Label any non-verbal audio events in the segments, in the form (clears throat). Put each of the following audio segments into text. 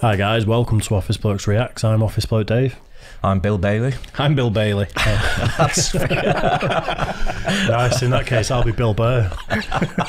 Hi guys, welcome to Office Blokes Reacts. I'm Office Bloke Dave. I'm Bill Bailey. I'm Bill Bailey. (laughs) Nice. In that case, I'll be Bill Burr.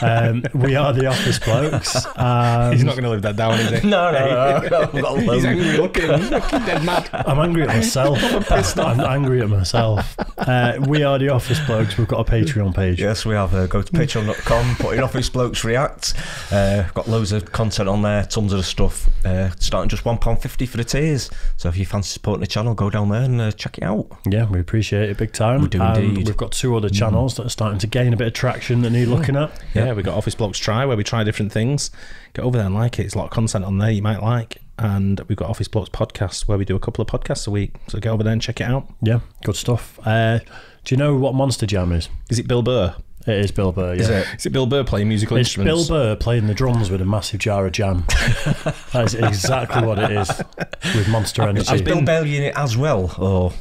Um, we are the Office Blokes. Um, He's not going to live that down, is he? (laughs) No, no, no. no. I've got a He's angry looking. He's looking dead mad. I'm angry at myself. (laughs) I'm angry at myself. Uh, we are the Office Blokes. We've got a Patreon page. Yes, we have. Uh, go to patreon.com, put in Office Blokes React. Uh, got loads of content on there, tons of stuff. Uh, starting just £1.50 for the tiers. So if you fancy supporting the channel, go down there and uh, check it out. Yeah, we appreciate it big time. We do And indeed. We've got two other channels that are starting to gain a bit of traction that need looking at. Yeah, we've got Office Blokes Try where we try different things. Get over there and like it. There's a lot of content on there you might like. And we've got Office Blokes Podcast where we do a couple of podcasts a week. So get over there and check it out. Yeah, good stuff. Uh, do you know what Monster Jam is? Is it Bill Burr? It is Bill Burr. Yeah. Is it? Is it Bill Burr playing musical It's Bill? Burr playing the drums with a massive jar of jam. (laughs) that is exactly what it is with Monster Energy. Has Bill Bailey in it as well? Or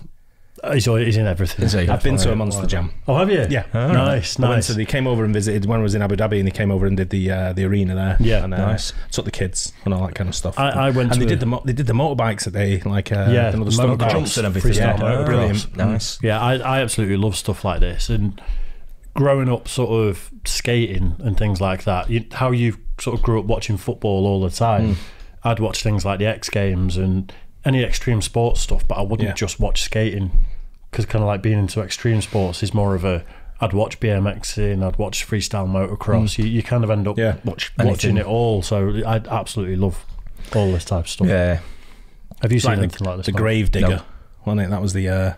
he's, he's in everything. Is he? I've been to a Definitely. Monster Jam. Oh, have you? Yeah. Nice, I nice. to, they came over and visited when I was in Abu Dhabi, and they came over and did the uh, the arena there. Yeah, and, uh, nice. Took the kids and all that kind of stuff. I- I went and to they a- did the mo- they did the motorbikes that they like. Uh, Yeah, another stunt jumps and everything. freestyle Yeah, motocross. brilliant. Nice. Yeah, I, I absolutely love stuff like this. And growing up, sort of skating and things like that, you, how you sort of grew up watching football all the time, I'd watch things like the X Games and any extreme sports stuff, but I wouldn't Yeah. just watch skating because kind of like being into extreme sports is more of a. I'd watch BMXing, I'd watch freestyle motocross. You, you kind of end up Yeah. Watch watching it all. So I absolutely love all this type of stuff. Yeah. Have you seen like anything the, like this? the Matt? Grave Digger. No. Wasn't it? That was the uh,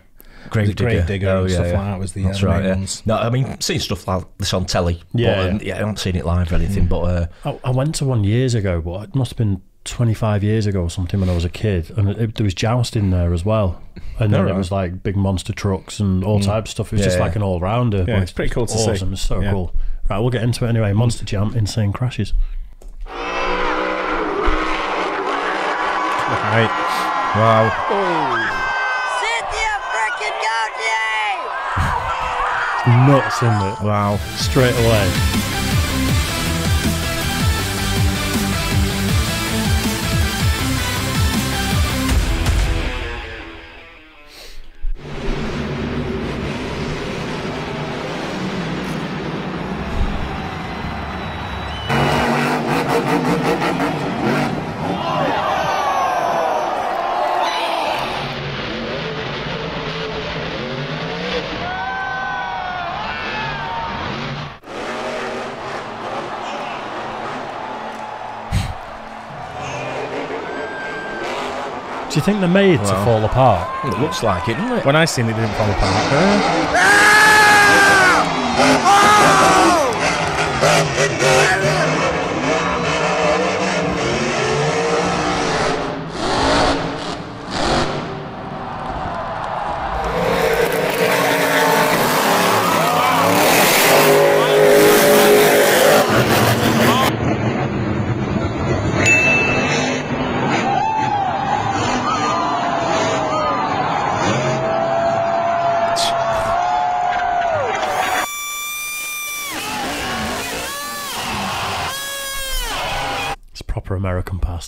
Grave the Grave Digger Oh, and yeah, stuff yeah. like that was the, That's uh, right. main Yeah. ones. No, I mean, seen stuff like this on telly. Yeah, But, um, yeah. yeah, I haven't seen it live or anything, but uh, I, I went to one years ago, but it must have been 25 years ago or something when I was a kid, and it, it- there was jousting there as well. And then it was like big monster trucks and all mm. types of stuff. It was just like an all rounder. Yeah, it's pretty cool to see. awesome. It's so Yeah. cool. Right, we'll get into it anyway. Monster Jam, Insane Crashes. Right. wow. Cynthia freaking Gauthier! Nuts, isn't it? Wow. Straight away. Do you think they're made to fall apart? It looks like it, doesn't it? When I seen it, it didn't fall apart. It's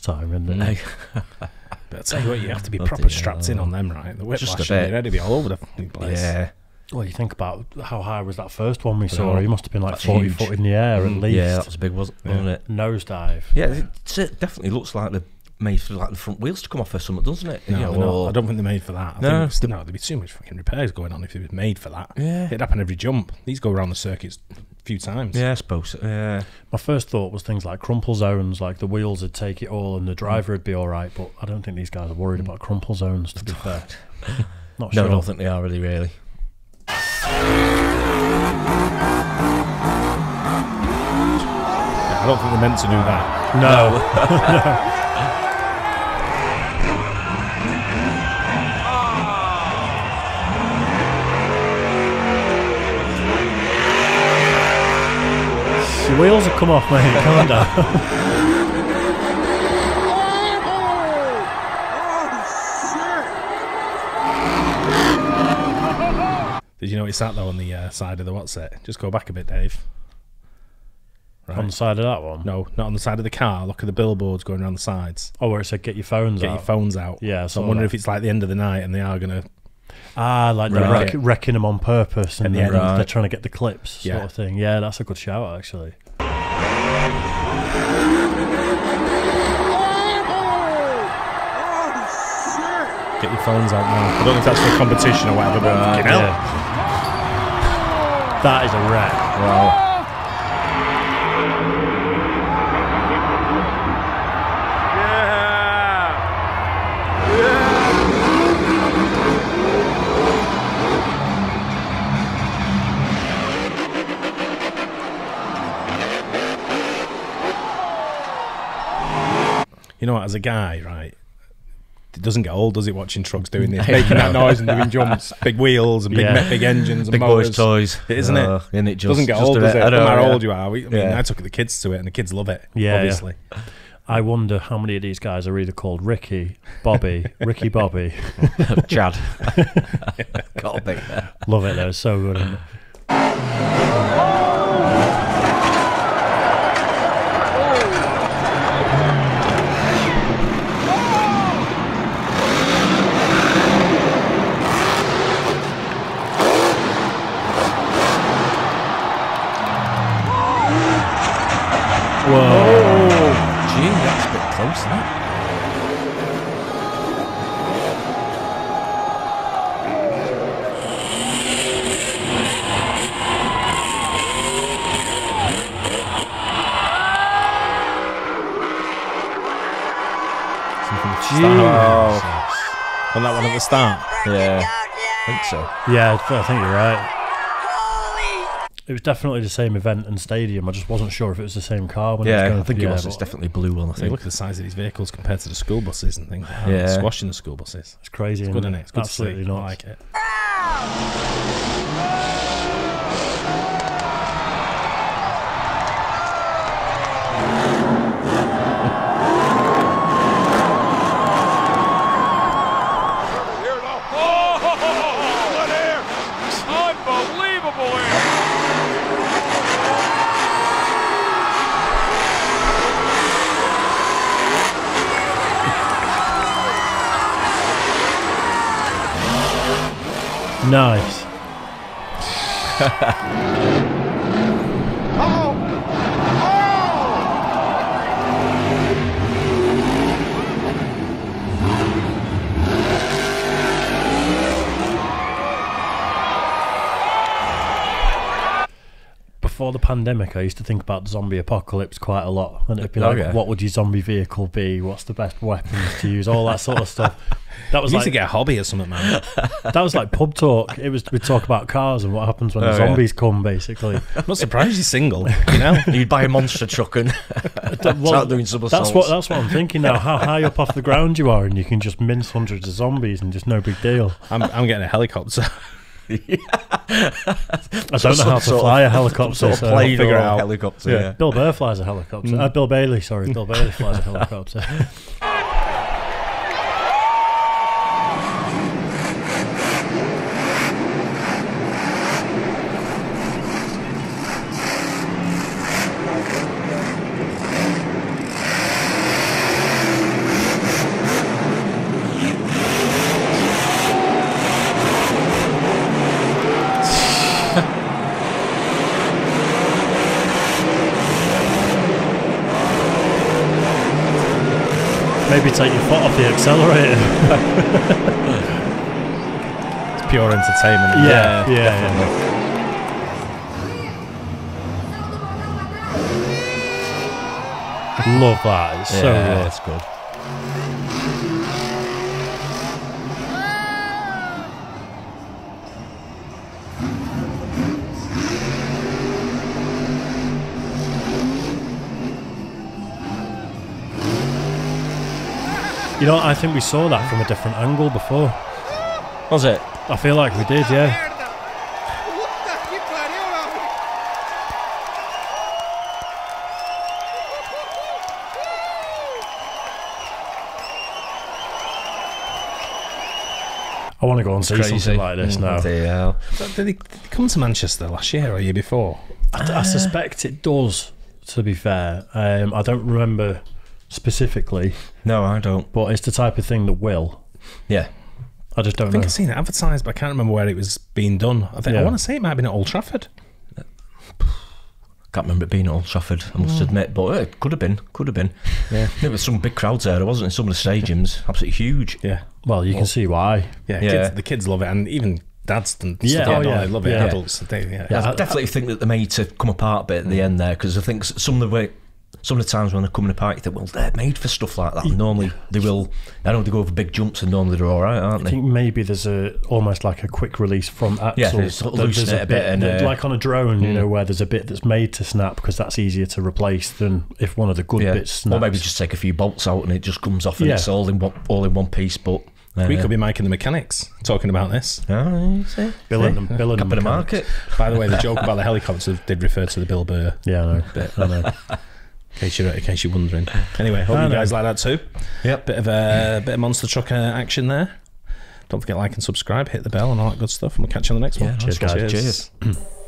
American pastime, isn't it? Mm. (laughs) But I tell you what, you have to be Bloody proper strapped in on them, right? The Just a whiplash bit. and you're ready to be all over the fucking place. Yeah. Well, you think about how high was that first one we saw? He must have been like that's 40 huge. foot in the air at mm. least. Yeah, that was big, wasn't, wasn't it? Nosedive. Yeah, it, it definitely looks like the made for like the front wheels to come off or something, doesn't it? No, You know, they're or- I don't think they're made for that. I No. think no, there'd be too much fucking repairs going on if it was made for that. Yeah. It'd happen every jump. These go around the circuits a few times. Yeah, I suppose. Yeah. My first thought was things like crumple zones, like the wheels would take it all and the driver would be all right, but I don't think these guys are worried about crumple zones, to be fair. (laughs) Not sure. No, sure. I don't think they are really, really. I don't think they're meant to do that. No. (laughs) (laughs) Your wheels have come off, mate. Calm down. Did you know notice that though on the uh, side of the what's it? Just go back a bit, Dave. Right. on the side of that one. no, not on the side of the car. Look at the billboards going around the sides. Oh, where it said "Get your phones Get out." your phones out. Yeah, So I'm wondering that. if it's like the end of the night and they are gonna. Ah, like they're Right. wreck, wrecking them on purpose, and And then then- they're trying to get the clips, Yeah. sort of thing. Yeah, that's a good shout, actually. Phones out now. I don't know if that's for competition or whatever, but uh, fucking hell. Yeah. That is a wreck. Wow. You know what? As a guy, right, it doesn't get old, does it? Watching trucks doing this, (laughs) making that noise and doing jumps, (laughs) big wheels and big Yeah. big engines and Big motors. boys' toys. isn't Uh, it? Isn't it just, doesn't get old, does it? I No know, matter how yeah. old you are. We, I mean, Yeah. I took the kids to it, and the kids love it. Yeah, yeah. obviously. I wonder how many of these guys are either called Ricky, Bobby, (laughs) Ricky Bobby. Chad. Gotta be. Love it though, so good. Isn't it? Whoa. Gee, that's a bit close, isn't it? On that one at the start. Yeah. I think so. Yeah, I think you're right. Holy It was definitely the same event and stadium. I just wasn't sure if it was the same car. When it Yeah, was going I think it yeah, was. It's definitely blue one, I You think. look at the size of these vehicles compared to the school buses and things. Like. Yeah. Squashing the school buses. It's crazy. It's good, isn't it? It's good Absolutely to see. I like it. Here now. Oh, (laughs) what air! Unbelievable Nice. (laughs) Before the pandemic, I used to think about zombie apocalypse quite a lot, and it'd be Oh, like, yeah. "What would your zombie vehicle be? What's the best weapons to use? All that sort of stuff." That was You need like to get a hobby or something, man. (laughs) that was like pub talk. It was we talk about cars and what happens when Oh, the yeah. zombies come, basically. I'm not surprised you're single. You know, (laughs) You'd buy a monster truck and (laughs) start doing some That's what that's what I'm thinking now. How high up off the ground you are, and you can just mince hundreds of zombies and just no big deal. I'm, I'm getting a helicopter. I don't know how to fly a helicopter. Sort of so- plane figure or out. helicopter. Yeah. Yeah. Bill Burr flies a helicopter. Uh, Bill Bailey, sorry, Bill Bailey flies a helicopter. (laughs) Maybe take your foot off the accelerator. (laughs) It's pure entertainment. yeah, yeah. yeah. Love that. It's so yeah, good. it's good. You know, I think we saw that from a different angle before. Was it? I feel like we did, yeah. Puta que pariu, meu amigo! I want to go and see Crazy. something like this now. Did he, did he come to Manchester last year or a year before? I, I suspect it does. To be fair, um, I don't remember specifically, No, I don't. but it's the type of thing that will. Yeah. I just don't I think know. I've seen it advertised, but I can't remember where it was being done. I think I Yeah. want to say it might have been at Old Trafford. Can't remember it being at Old Trafford, I must admit, but uh, it could have been. Could have been. Yeah. (laughs) There was some big crowds there, it wasn't it? Some of the stadiums, absolutely huge. Yeah, Well, you can see why. yeah. Yeah. Kids, the kids love it, and even dads and Yeah, stuff like oh, that, yeah, they love it. yeah. Adults, they, yeah. Yeah, I, I- definitely think that they're made to come apart a bit at the end there because I think s- some of the way, some of the times when they're coming apart, you think, well, they're made for stuff like that. And normally they will. I know they go over big jumps, and normally they're all right, aren't I they? think maybe there's a almost like a quick release from axle. Yeah, it's sort of that loosen there's it a bit and, uh, like on a drone, you know, where there's a bit that's made to snap because that's easier to replace than if one of the good Yeah. bits snaps. Or maybe just take a few bolts out and it just comes off and Yeah. it's all in one, all in one piece. But uh, We could be making the mechanics talking about this. Oh, you see? Bill and Bill and the market. By the way, the joke about the helicopter did refer to the Bill Burr, Yeah, I know. I know. (laughs) in case you're, in case you're wondering. Anyway, hope you guys like that too. Yep. Bit of a bit of monster truck uh, action there. Don't forget like and subscribe, hit the bell, and all that good stuff. And we'll catch you on the next Yeah, one. nice one. Cheers. Cheers. (clears throat)